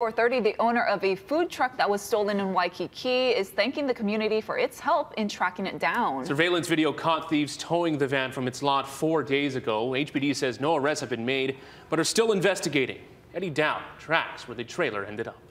4:30, the owner of a food truck that was stolen in Waikiki is thanking the community for its help in tracking it down. Surveillance video caught thieves towing the van from its lot four days ago. HPD says no arrests have been made, but are still investigating. Eddie Dowd tracks where the trailer ended up.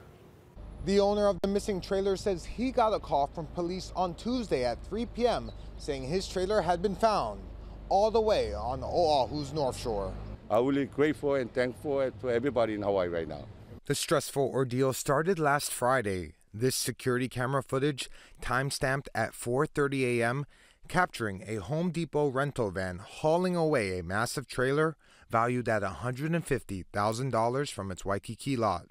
The owner of the missing trailer says he got a call from police on Tuesday at 3 p.m. saying his trailer had been found all the way on Oahu's North Shore. I'm really grateful and thankful to everybody in Hawaii right now. The stressful ordeal started last Friday. This security camera footage, time-stamped at 4:30 a.m., capturing a Home Depot rental van hauling away a massive trailer valued at $150,000 from its Waikiki lot.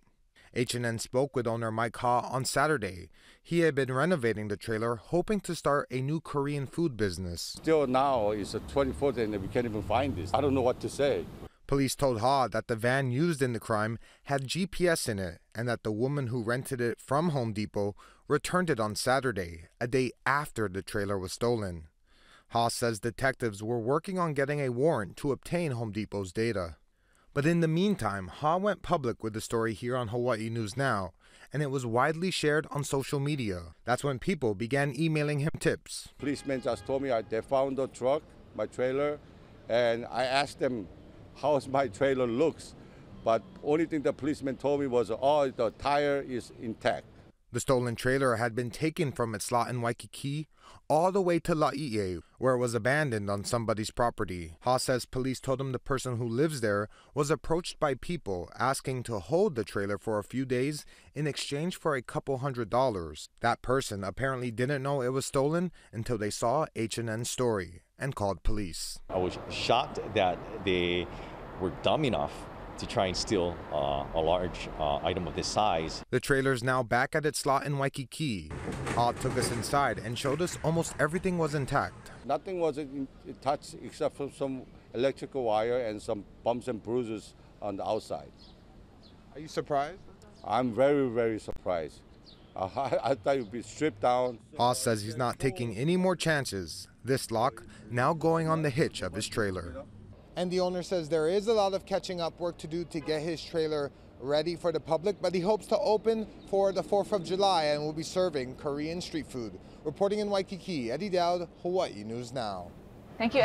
H&N spoke with owner Mike Ha on Saturday. He had been renovating the trailer, hoping to start a new Korean food business. Still now, it's the 24th and we can't even find this. I don't know what to say. Police told Ha that the van used in the crime had GPS in it and that the woman who rented it from Home Depot returned it on Saturday, a day after the trailer was stolen. Ha says detectives were working on getting a warrant to obtain Home Depot's data. But in the meantime, Ha went public with the story here on Hawaii News Now, and it was widely shared on social media. That's when people began emailing him tips. Policemen just told me they found the truck, my trailer, and I asked them how my trailer looks. But only thing the policeman told me was, oh, the tire is intact. The stolen trailer had been taken from its lot in Waikiki all the way to Laie, where it was abandoned on somebody's property. Ha says police told him the person who lives there was approached by people asking to hold the trailer for a few days in exchange for a couple hundred dollars. That person apparently didn't know it was stolen until they saw H&N's story and called police. I was shocked that they were dumb enough to try and steal uh, a large uh, item of this size. The trailer is now back at its lot in Waikiki. Ha took us inside and showed us almost everything was intact. Nothing was touched except for some electrical wire and some bumps and bruises on the outside. Are you surprised? I'm very, very surprised. Uh, I, I thought it would be stripped down. Ha says he's not taking any more chances. This lock now going on the hitch of his trailer. And the owner says there is a lot of catching up work to do to get his trailer ready for the public, but he hopes to open for the 4th of July and will be serving Korean street food. Reporting in Waikiki, Eddie Dowd, Hawaii News Now. Thank you.